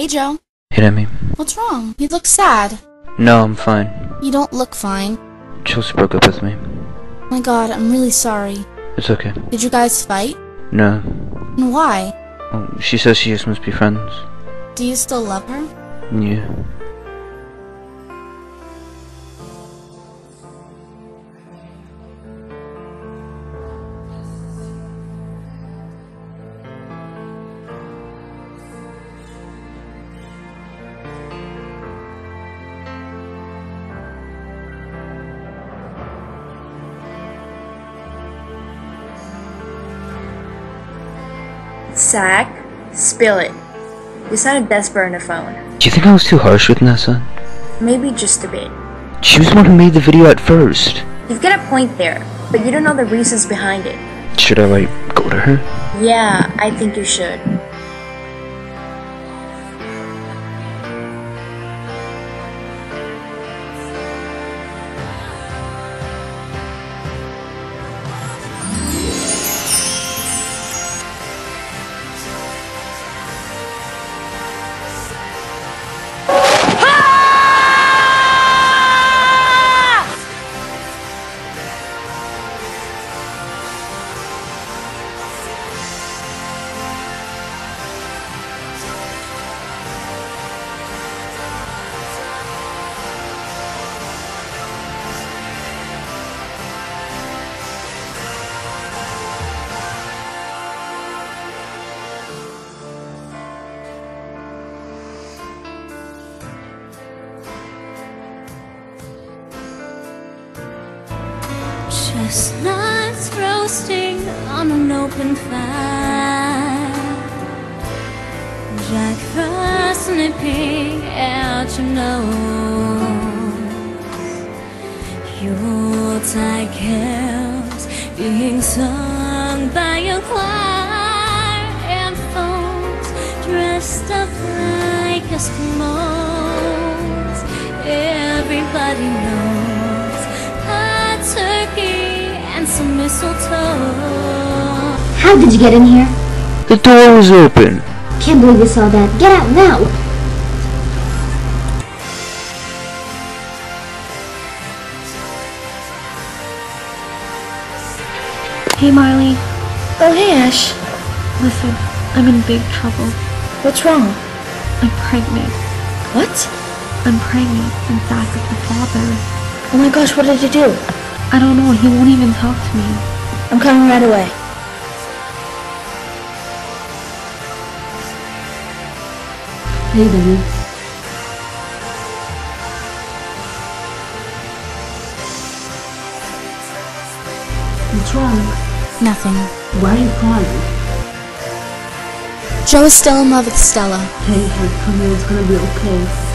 Hey, Joe. Hey, Demi. What's wrong? You look sad. No, I'm fine. You don't look fine. Chelsea broke up with me. My god, I'm really sorry. It's okay. Did you guys fight? No. And why? Oh, she says she just must be friends. Do you still love her? Yeah. Zac, spill it. You sounded desperate on the phone. Do you think I was too harsh with Nessa? Maybe just a bit. She was the one who made the video at first. You've got a point there, but you don't know the reasons behind it. Should I, like, go to her? Yeah, I think you should. Chestnuts roasting on an open fire. Jack Frost nipping out your nose. Yuletide carols being sung by a choir and folks dressed up like Eskimos. Everybody knows some mistletoe. How did you get in here? The door was open. Can't believe you saw that. Get out now! Hey Marley, Oh, hey, Ash. listen, I'm in big trouble. What's wrong? I'm pregnant. What? I'm pregnant and back with the father. Oh my gosh, what did you do? I don't know, he won't even talk to me. I'm coming right away. Hey, baby. What's wrong? Nothing. Why are you crying? Joe is still in love with Stella. Hey, hey, come here. It's gonna be okay.